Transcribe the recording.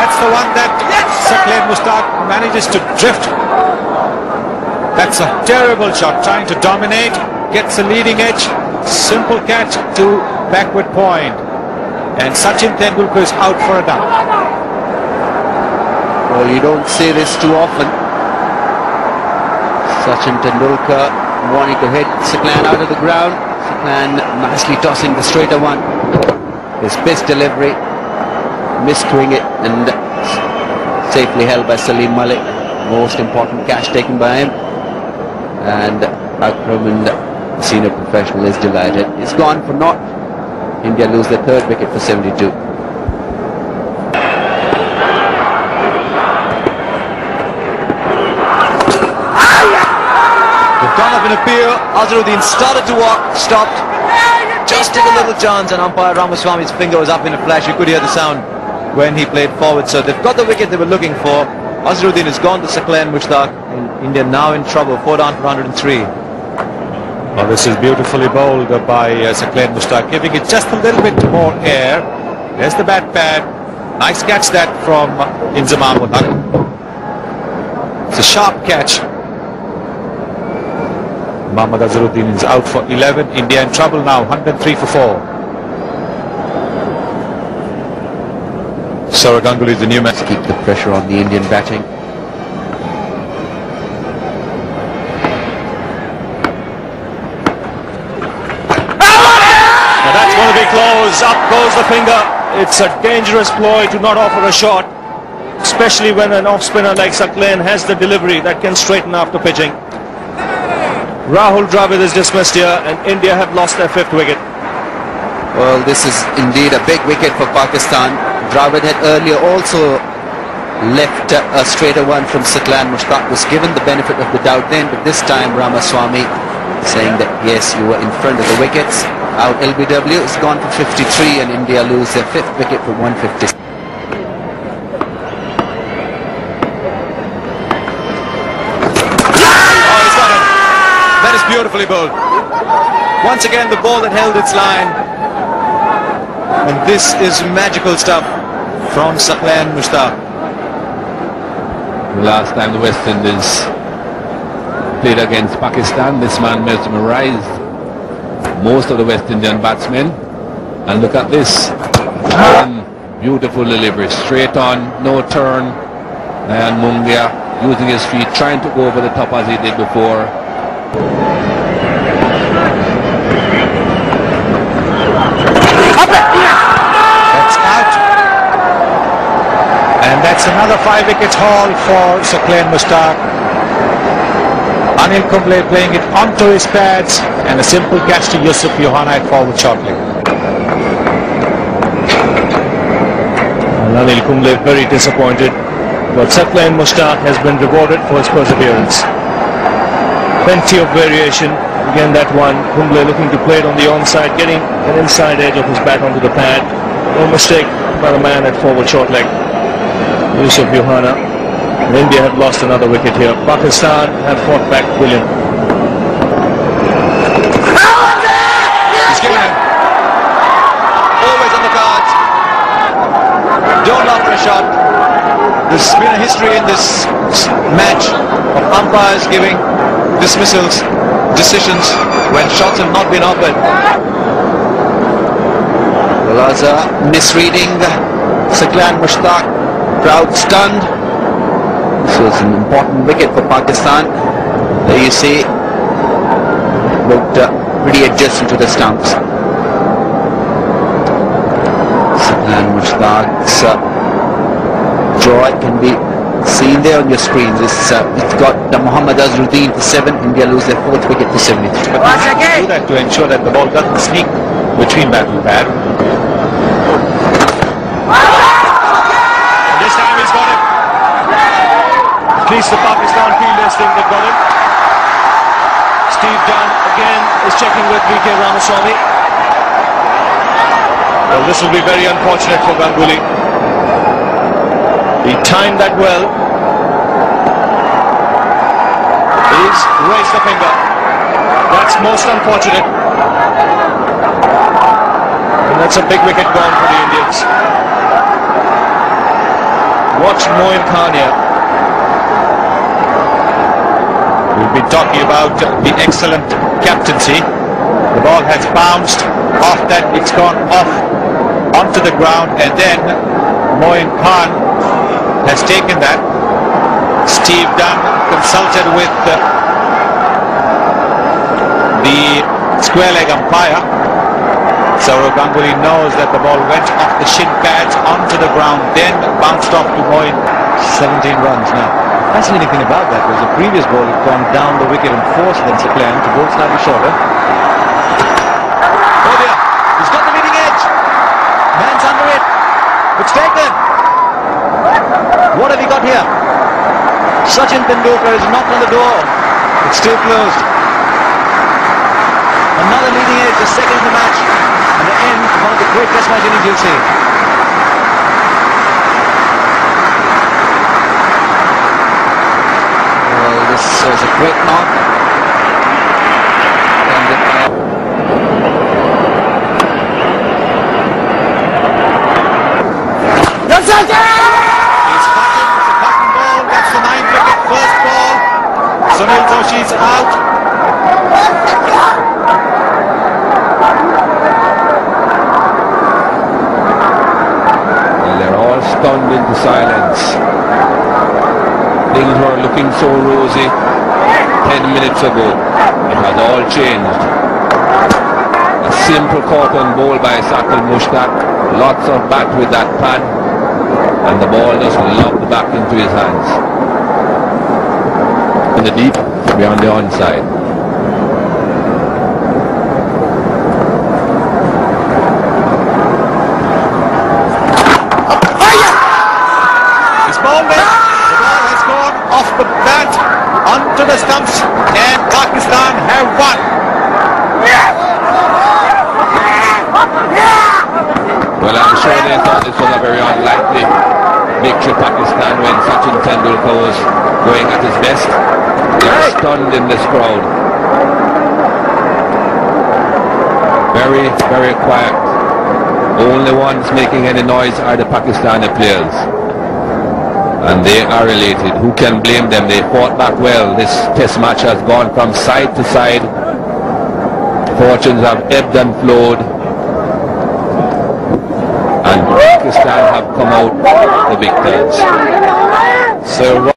That's the one that Saqlain Mushtaq manages to drift. That's a terrible shot, trying to dominate, gets a leading edge, simple catch to backward point. And Sachin Tendulkar is out for a duck. Well, you don't see this too often. Sachin Tendulkar wanting to hit Saqlain out of the ground. Saqlain nicely tossing the straighter one. His best delivery, miscuing it and safely held by Salim Malik. Most important catch taken by him. And Akram and the senior professional is delighted. It's gone for naught. India lose their third wicket for 72. They've gone up in. Azharuddin started to walk, stopped, just took a little chance, and umpire Ramaswamy's finger was up in a flash. You could hear the sound when he played forward. So they've got the wicket they were looking for. Azharuddin has gone to Saqlain Mushtaq. And India now in trouble. Four down for 103. Well, this is beautifully bowled by uh, Saqlain Mushtaq, giving it just a little bit more air. There's the bat pad. Nice catch that from Inzamam It's a sharp catch. Mohammad Azharuddin is out for 11. India in trouble now, 103 for 4. Saurav Ganguly is the new man. To keep the pressure on the Indian batting. Now that's going to be close. Up goes the finger. It's a dangerous ploy to not offer a shot, especially when an off spinner like Saqlain has the delivery that can straighten after pitching. Rahul Dravid is dismissed here and India have lost their fifth wicket. Well, this is indeed a big wicket for Pakistan. Dravid had earlier also left uh, a straighter one from Saqlain Mushtaq, was given the benefit of the doubt then, but this time Ramaswamy saying that yes, you were in front of the wickets. Out LBW is gone for 53 and India lose their fifth wicket for 150. Oh, he's got it. That is beautifully bowled. Once again, the ball that held its line. And this is magical stuff from Saqlain Mushtaq. Last time the West Indies played against Pakistan, this man mesmerized most of the West Indian batsmen. And look at this. One beautiful delivery, straight on, no turn. And Mongia using his feet, trying to go over the top as he did before. That's And that's another five wickets haul for Saqlain Mushtaq. Anil Kumble playing it onto his pads and a simple catch to Yusuf Yohana at forward shortly. And Anil Kumble very disappointed, but Saqlain Mushtaq has been rewarded for his perseverance. Plenty of variation. Again, that one, Kumble looking to play it on the onside, getting an inside edge of his bat onto the pad. No mistake by the man at forward short leg. Yusuf Yohana. And India have lost another wicket here. Pakistan have fought back brilliant. He's given him. Always on the cards. Don't offer a shot. There's been a history in this match of umpires giving dismissals, decisions when shots have not been offered. Walaza misreading Saqlain Mushtaq, crowd stunned. This was an important wicket for Pakistan. There you see, looked uh, pretty adjacent to the stumps. Saqlain Mushtaq's uh, draw can be seen there on your screens. It's, uh, it's got the Muhammad Azharuddin for 7, India lose their fourth wicket for 73. But you have to do that to ensure that the ball doesn't sneak between bat and pad. This time he's got it. At least the Pakistan fielders think they've got him. Steve Dunn again is checking with VK Ramaswamy. Well, this will be very unfortunate for Ganguly. He timed that well. He's raised the finger. That's most unfortunate. And that's a big wicket gone for the Indians. Watch Moin Khan here. We've been talking about the excellent captaincy. The ball has bounced off that, it's gone off onto the ground and then Moin Khan has taken that. Steve Dunn consulted with uh, the square leg umpire. Saurav Ganguly knows that the ball went off the shin pads onto the ground, then bounced off to Moin. 17 runs now. Fascinating thing about that was the previous ball had gone down the wicket and forced then Saqlain to go slightly shorter. Oh dear, he's got the leading edge. Man's under it. It's taken. What have he got here? Sachin Tendulkar has knocked on the door. It's still closed. Another leading edge, the second in the match. And the end of one of the great test match innings you'll see. Well, this is a great knock. And uh, He's cutting, it's a cutting ball, that's the ninth wicket, first ball. Sunil Joshi's out. And they're all stunned into silence. Things were looking so rosy 10 minutes ago. It has all changed. A simple caught on ball by Saqlain Mushtaq. Lots of bat with that pad. And the ball just lobbed back into his hands. In the deep, beyond the onside. He's bowled it. The ball has gone off the bat onto the stumps and Pakistan have won. Well, I'm sure they thought this was a very unlikely victory Pakistan when Sachin Tendulkar was going at his best. They're stunned in this crowd. Very, very quiet. Only ones making any noise are the Pakistani players. And they are related. Who can blame them? They fought back well. This test match has gone from side to side. Fortunes have ebbed and flowed and Pakistan have come out the victors. So